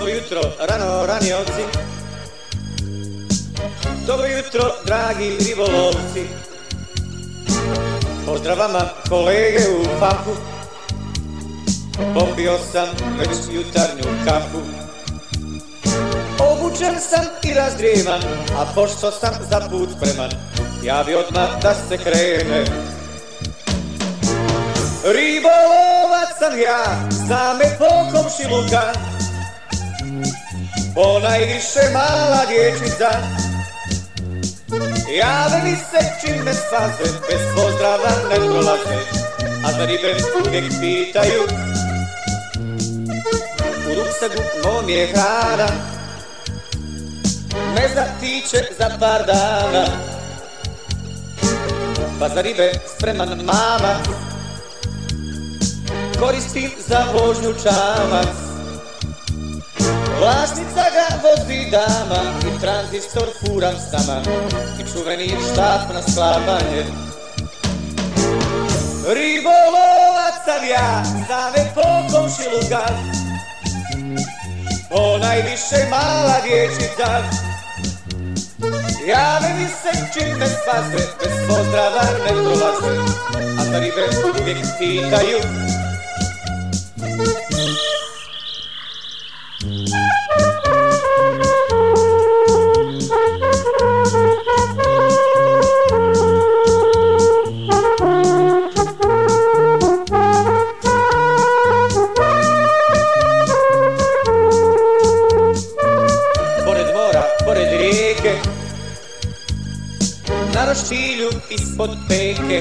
Dobro jutro, rano ranioci. Dobro jutro, dragi ribolovci. Pozdrav vama kolege u faku. Popio sam već jutarnju kafu. Obučen sam i razdrijevan, a pošto sam za put spreman, ja bi odmah da se krene. Ribolovac sam ja, zna me po ponajviše mala dječica. Jave mi se čim me spaze, bez pozdrava ne prolaze, a za ribe uvijek pitaju. U ruksagu mom je hrana, ne za tiče za par dana. Pa za ribe spreman mama, koristim za vožnju čamac. Vlasnica ga vozi dama i tranzistor furam sama i čuveni štap na sklapanje. Ribolovac sam ja, zna me po komšiluka, ponajviše mala dječica. Jave mi se čim me spase, bez pozdrava ne prolaze, a za ribe uvijek pitaju. Na roštilju ispod peke.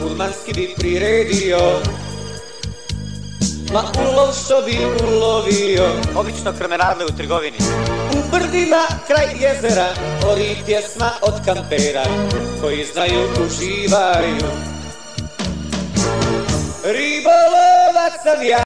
Kurmanski bi priredio Ma ulov što bi ulovio. Obično krmenadle u trgovini. U brdima kraj jezera Ori pjesma od kampera Koji znaju uživaju. Ribolovac sam ja